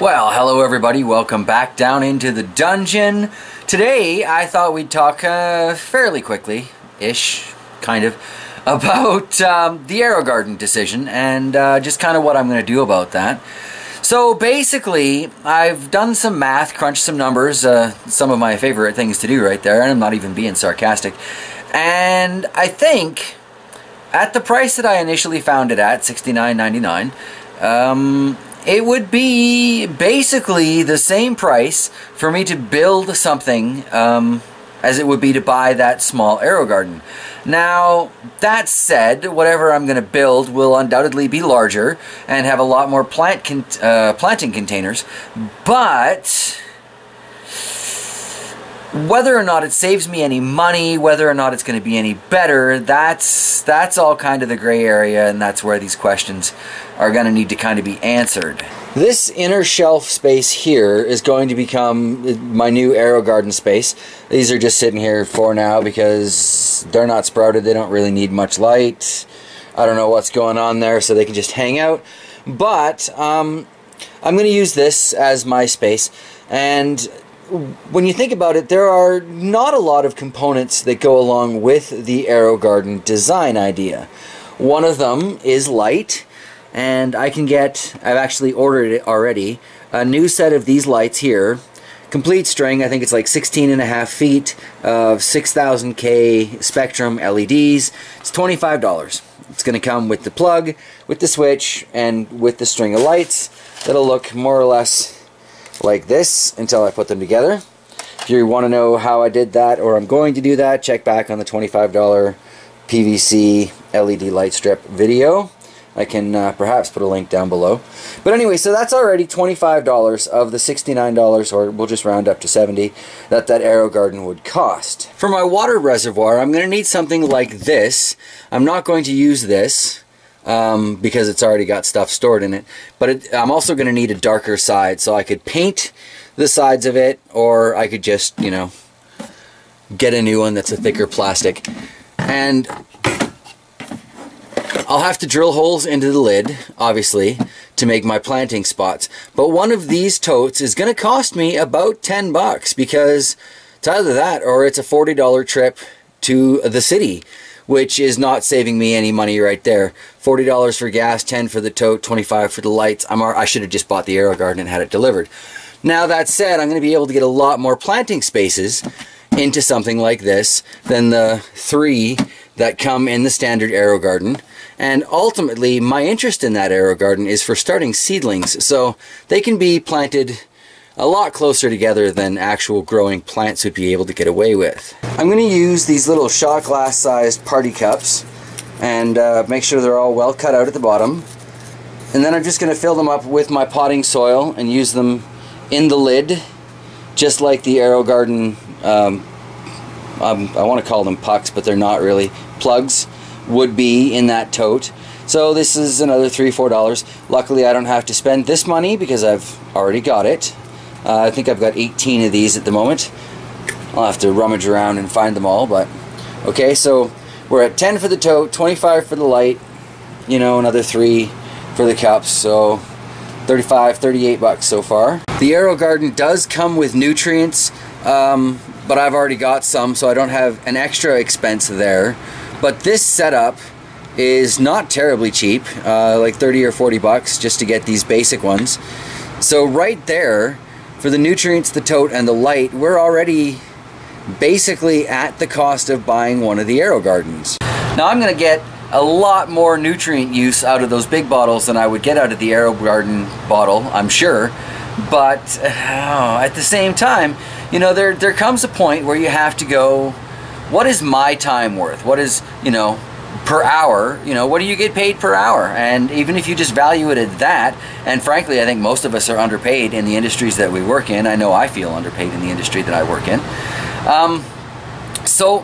Well, hello everybody, welcome back down into the dungeon. Today I thought we'd talk uh, fairly quickly-ish, kind of, about um, the AeroGarden decision and uh, just kind of what I'm going to do about that. So basically, I've done some math, crunched some numbers, uh, some of my favorite things to do right there, and I'm not even being sarcastic. And I think, at the price that I initially found it at, $69.99, um, it would be basically the same price for me to build something um, as it would be to buy that small AeroGarden. Now, that said, whatever I'm going to build will undoubtedly be larger and have a lot more plant con uh, planting containers, but whether or not it saves me any money, whether or not it's going to be any better, that's that's all kind of the gray area, and that's where these questions are going to need to kind of be answered. This inner shelf space here is going to become my new AeroGarden space. These are just sitting here for now because they're not sprouted. They don't really need much light. I don't know what's going on there, so they can just hang out. But um, I'm going to use this as my space, and when you think about it, there are not a lot of components that go along with the AeroGarden design idea. One of them is light, and I can get, I've actually ordered it already, a new set of these lights here. Complete string, I think it's like 16 and a half feet of 6000K Spectrum LEDs. It's $25. It's going to come with the plug, with the switch, and with the string of lights that'll look more or less like this until I put them together. If you want to know how I did that or I'm going to do that, check back on the $25 PVC LED light strip video. I can uh, perhaps put a link down below. But anyway, so that's already $25 of the $69, or we'll just round up to 70 that that AeroGarden would cost. For my water reservoir, I'm going to need something like this. I'm not going to use this um, because it's already got stuff stored in it. But it, I'm also going to need a darker side, so I could paint the sides of it, or I could just, you know, get a new one that's a thicker plastic. And I'll have to drill holes into the lid, obviously, to make my planting spots. But one of these totes is going to cost me about 10 bucks because it's either that or it's a $40 trip to the city which is not saving me any money right there. $40 for gas, 10 for the tote, 25 for the lights. I'm, I should have just bought the AeroGarden and had it delivered. Now that said, I'm going to be able to get a lot more planting spaces into something like this than the three that come in the standard AeroGarden. And ultimately, my interest in that AeroGarden is for starting seedlings. So they can be planted a lot closer together than actual growing plants would be able to get away with. I'm going to use these little shot glass sized party cups and uh, make sure they're all well cut out at the bottom. And then I'm just going to fill them up with my potting soil and use them in the lid just like the AeroGarden, um, um, I want to call them pucks but they're not really, plugs would be in that tote. So this is another three, four dollars. Luckily I don't have to spend this money because I've already got it. Uh, I think I've got 18 of these at the moment. I'll have to rummage around and find them all, but okay, so we're at 10 for the tote, 25 for the light, you know, another 3 for the cups, so 35, 38 bucks so far. The AeroGarden does come with nutrients, um, but I've already got some, so I don't have an extra expense there. But this setup is not terribly cheap, uh, like 30 or 40 bucks just to get these basic ones. So right there, for the nutrients, the tote, and the light, we're already basically at the cost of buying one of the AeroGardens. Now I'm going to get a lot more nutrient use out of those big bottles than I would get out of the AeroGarden bottle, I'm sure. But oh, at the same time, you know, there, there comes a point where you have to go, what is my time worth? What is, you know, per hour, you know, what do you get paid per hour? And even if you just value it at that, and frankly, I think most of us are underpaid in the industries that we work in. I know I feel underpaid in the industry that I work in. Um, so,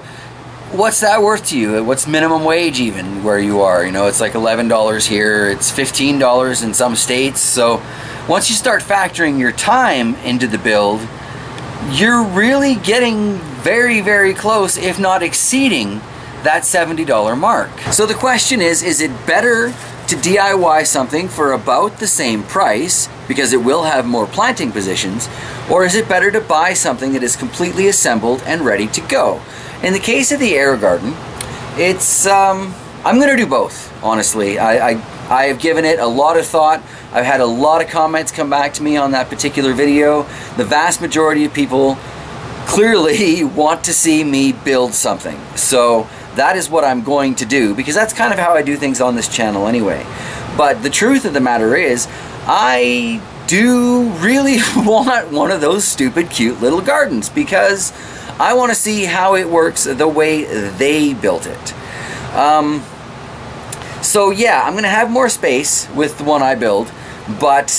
what's that worth to you? What's minimum wage even where you are? You know, it's like $11 here, it's $15 in some states. So, once you start factoring your time into the build, you're really getting very, very close, if not exceeding that $70 mark. So the question is, is it better to DIY something for about the same price because it will have more planting positions, or is it better to buy something that is completely assembled and ready to go? In the case of the air AeroGarden, it's um, I'm going to do both. Honestly, I, I I have given it a lot of thought. I've had a lot of comments come back to me on that particular video. The vast majority of people clearly want to see me build something. So that is what I'm going to do because that's kind of how I do things on this channel anyway. But the truth of the matter is, I do really want one of those stupid cute little gardens because I want to see how it works the way they built it. Um, so yeah, I'm going to have more space with the one I build, but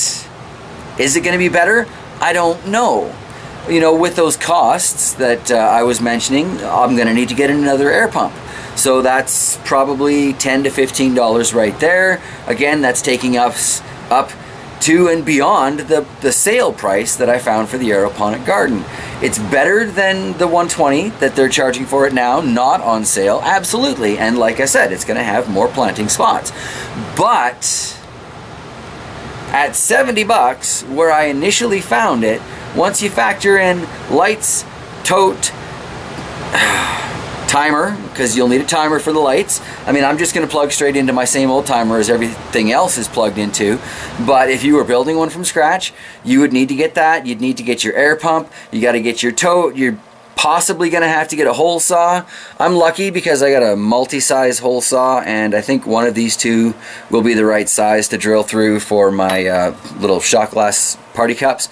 is it going to be better? I don't know. You know, with those costs that uh, I was mentioning, I'm going to need to get another air pump. So that's probably 10 to $15 right there. Again, that's taking us up to and beyond the, the sale price that I found for the aeroponic garden. It's better than the 120 that they're charging for it now, not on sale, absolutely. And like I said, it's gonna have more planting spots. But at 70 bucks, where I initially found it, once you factor in lights, tote, timer, because you'll need a timer for the lights. I mean, I'm just going to plug straight into my same old timer as everything else is plugged into. But if you were building one from scratch, you would need to get that. You'd need to get your air pump. You got to get your tote. You're possibly going to have to get a hole saw. I'm lucky because I got a multi-size hole saw and I think one of these two will be the right size to drill through for my uh, little shot glass party cups.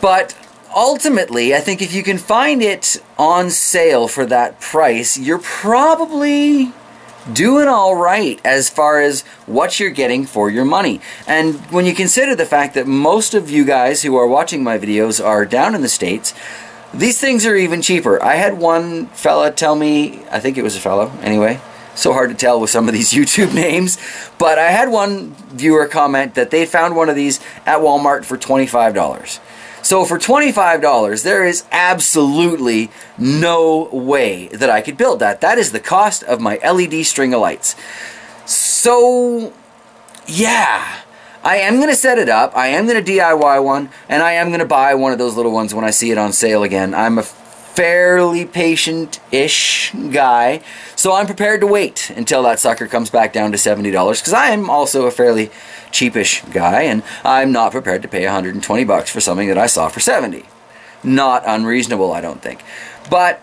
But ultimately, I think if you can find it on sale for that price, you're probably doing all right as far as what you're getting for your money. And when you consider the fact that most of you guys who are watching my videos are down in the States, these things are even cheaper. I had one fella tell me, I think it was a fellow anyway, so hard to tell with some of these YouTube names, but I had one viewer comment that they found one of these at Walmart for $25. So for $25, there is absolutely no way that I could build that. That is the cost of my LED string of lights. So, yeah. I am going to set it up. I am going to DIY one. And I am going to buy one of those little ones when I see it on sale again. I'm a fairly patient-ish guy. So I'm prepared to wait until that sucker comes back down to $70 because I am also a fairly cheapish guy and I'm not prepared to pay 120 bucks for something that I saw for 70. Not unreasonable, I don't think. But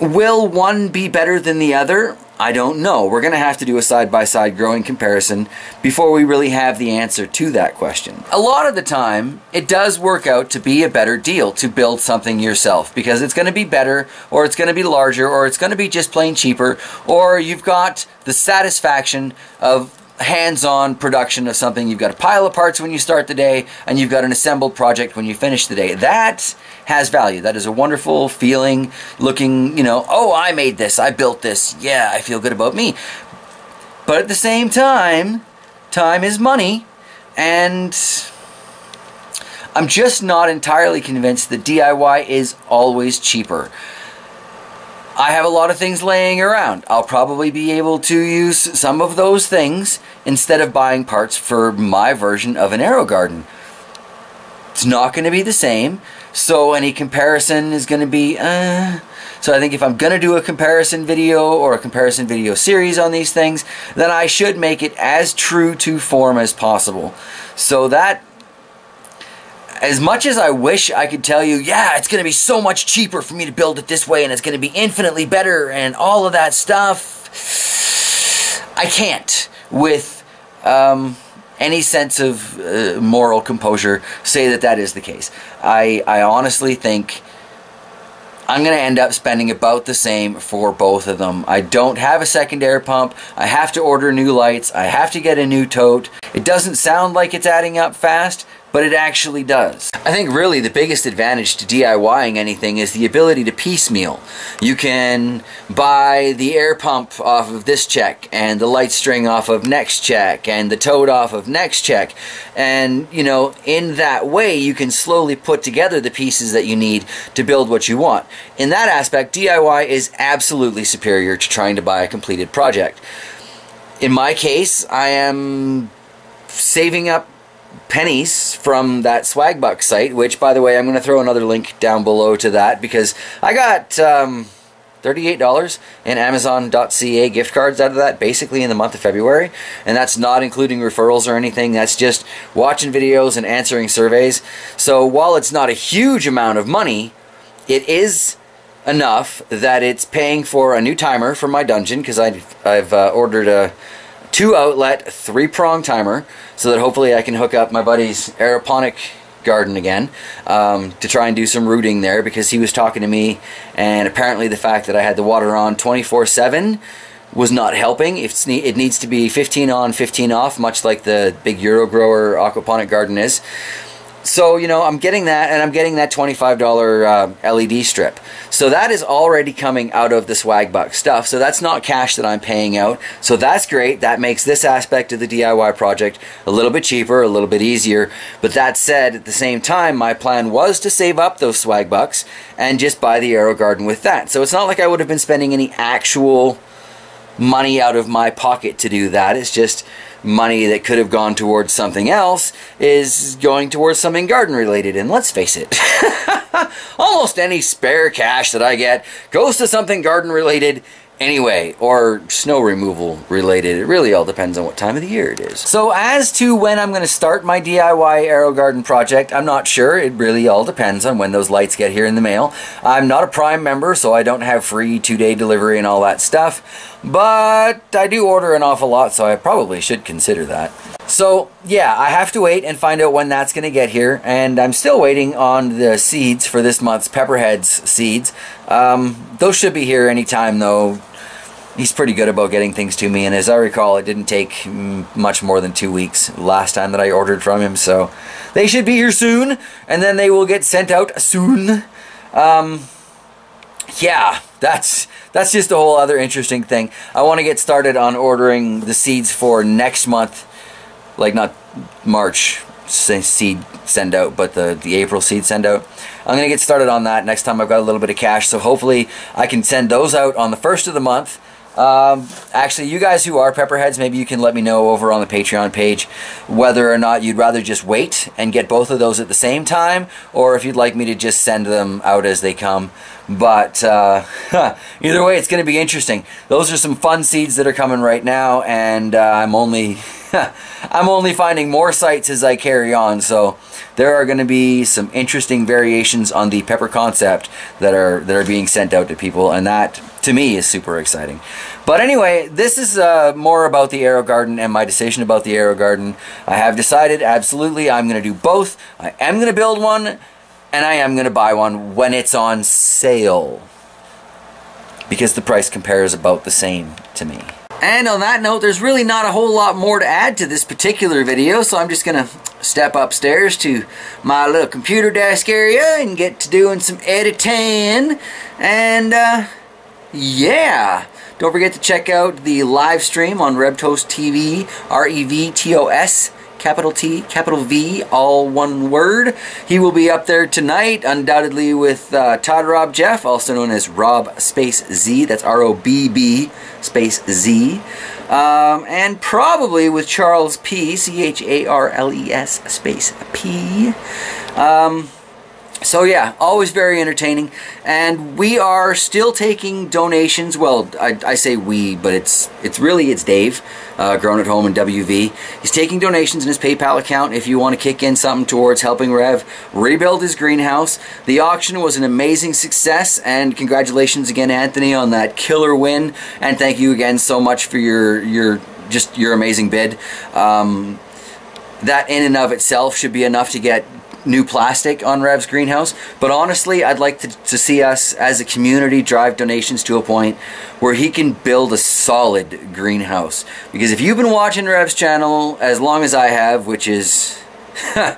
will one be better than the other? I don't know. We're going to have to do a side-by-side -side growing comparison before we really have the answer to that question. A lot of the time, it does work out to be a better deal to build something yourself because it's going to be better or it's going to be larger or it's going to be just plain cheaper or you've got the satisfaction of hands-on production of something. You've got a pile of parts when you start the day, and you've got an assembled project when you finish the day. That has value. That is a wonderful feeling, looking, you know, oh, I made this, I built this, yeah, I feel good about me. But at the same time, time is money, and I'm just not entirely convinced that DIY is always cheaper. I have a lot of things laying around. I'll probably be able to use some of those things instead of buying parts for my version of an AeroGarden. It's not going to be the same, so any comparison is going to be, uh, so I think if I'm going to do a comparison video or a comparison video series on these things, then I should make it as true to form as possible. So that as much as I wish I could tell you, yeah, it's going to be so much cheaper for me to build it this way and it's going to be infinitely better and all of that stuff, I can't with um, any sense of uh, moral composure say that that is the case. I, I honestly think I'm going to end up spending about the same for both of them. I don't have a second air pump. I have to order new lights. I have to get a new tote. It doesn't sound like it's adding up fast, but it actually does. I think really the biggest advantage to DIYing anything is the ability to piecemeal. You can buy the air pump off of this check and the light string off of next check and the tote off of next check and you know in that way you can slowly put together the pieces that you need to build what you want. In that aspect DIY is absolutely superior to trying to buy a completed project. In my case I am saving up pennies from that Swagbucks site, which, by the way, I'm going to throw another link down below to that because I got um, $38 in Amazon.ca gift cards out of that basically in the month of February. And that's not including referrals or anything. That's just watching videos and answering surveys. So while it's not a huge amount of money, it is enough that it's paying for a new timer for my dungeon because I've, I've uh, ordered a two outlet, three prong timer so that hopefully I can hook up my buddy's aeroponic garden again um, to try and do some rooting there because he was talking to me and apparently the fact that I had the water on 24 7 was not helping. It's, it needs to be 15 on, 15 off, much like the big Euro Grower aquaponic garden is. So, you know, I'm getting that, and I'm getting that $25 uh, LED strip. So that is already coming out of the Swagbuck stuff. So that's not cash that I'm paying out. So that's great. That makes this aspect of the DIY project a little bit cheaper, a little bit easier. But that said, at the same time, my plan was to save up those Swagbucks and just buy the AeroGarden with that. So it's not like I would have been spending any actual money out of my pocket to do that. It's just money that could have gone towards something else is going towards something garden related. And let's face it, almost any spare cash that I get goes to something garden related anyway, or snow removal related. It really all depends on what time of the year it is. So as to when I'm going to start my DIY AeroGarden project, I'm not sure. It really all depends on when those lights get here in the mail. I'm not a Prime member, so I don't have free two-day delivery and all that stuff. But I do order an awful lot, so I probably should consider that. So, yeah, I have to wait and find out when that's going to get here. And I'm still waiting on the seeds for this month's Pepperheads seeds. Um, those should be here anytime, though. He's pretty good about getting things to me. And as I recall, it didn't take much more than two weeks last time that I ordered from him. So they should be here soon. And then they will get sent out soon. Um, yeah, that's that's just a whole other interesting thing. I want to get started on ordering the seeds for next month, like not March seed send out, but the, the April seed send out. I'm going to get started on that next time I've got a little bit of cash, so hopefully I can send those out on the first of the month um, actually, you guys who are pepperheads, maybe you can let me know over on the Patreon page whether or not you'd rather just wait and get both of those at the same time, or if you'd like me to just send them out as they come. But uh, either way, it's going to be interesting. Those are some fun seeds that are coming right now, and uh, I'm only I'm only finding more sites as I carry on. So there are going to be some interesting variations on the pepper concept that are that are being sent out to people, and that to me is super exciting. But anyway, this is uh, more about the AeroGarden and my decision about the AeroGarden. I have decided absolutely I'm going to do both. I am going to build one, and I am going to buy one when it's on sale because the price compares about the same to me. And on that note, there's really not a whole lot more to add to this particular video, so I'm just going to step upstairs to my little computer desk area and get to doing some editing. And, uh, yeah. Don't forget to check out the live stream on Revtos TV, R-E-V-T-O-S capital T, capital V, all one word. He will be up there tonight, undoubtedly with uh, Todd Rob Jeff, also known as Rob Space Z. That's R-O-B-B space Z. Um, and probably with Charles P, C-H-A-R-L-E-S space P. Um, so yeah, always very entertaining. And we are still taking donations. Well, I, I say we, but it's it's really it's Dave, uh, Grown at Home in WV. He's taking donations in his PayPal account if you want to kick in something towards helping Rev rebuild his greenhouse. The auction was an amazing success, and congratulations again, Anthony, on that killer win. And thank you again so much for your your just your amazing bid. Um, that in and of itself should be enough to get new plastic on Rev's greenhouse. But honestly, I'd like to, to see us as a community drive donations to a point where he can build a solid greenhouse. Because if you've been watching Rev's channel as long as I have, which is a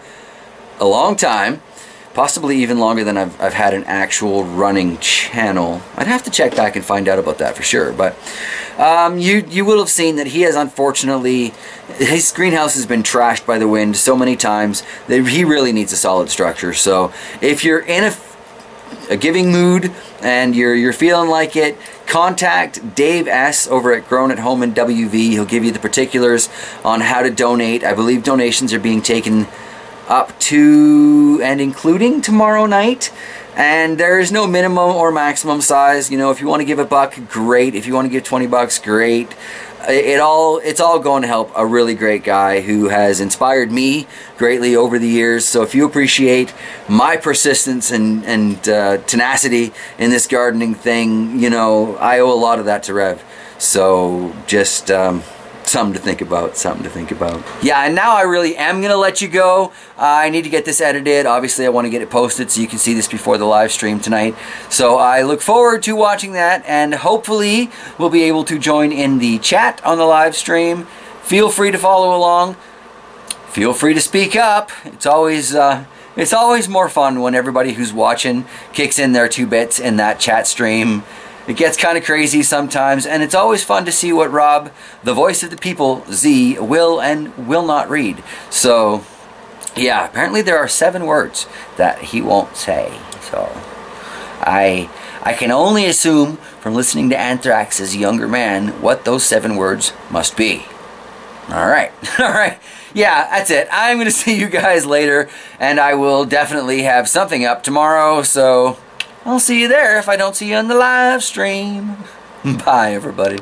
long time, possibly even longer than I've, I've had an actual running channel. I'd have to check back and find out about that for sure. But um, you, you will have seen that he has unfortunately, his greenhouse has been trashed by the wind so many times that he really needs a solid structure. So if you're in a, a giving mood and you're, you're feeling like it, contact Dave S. over at Grown at Home in WV. He'll give you the particulars on how to donate. I believe donations are being taken up to and including tomorrow night. And there is no minimum or maximum size. You know, if you want to give a buck, great. If you want to give 20 bucks, great it all it's all going to help a really great guy who has inspired me greatly over the years so if you appreciate my persistence and and uh, tenacity in this gardening thing you know I owe a lot of that to Rev so just um, something to think about something to think about. Yeah and now I really am gonna let you go. Uh, I need to get this edited. Obviously I want to get it posted so you can see this before the live stream tonight. So I look forward to watching that and hopefully we'll be able to join in the chat on the live stream. Feel free to follow along. Feel free to speak up. It's always uh, it's always more fun when everybody who's watching kicks in their two bits in that chat stream it gets kind of crazy sometimes, and it's always fun to see what Rob, the voice of the people, Z, will and will not read. So, yeah, apparently there are seven words that he won't say. So, I I can only assume from listening to Anthrax as a younger man what those seven words must be. All right, all right. Yeah, that's it. I'm going to see you guys later, and I will definitely have something up tomorrow, so I'll see you there if I don't see you on the live stream. Bye, everybody.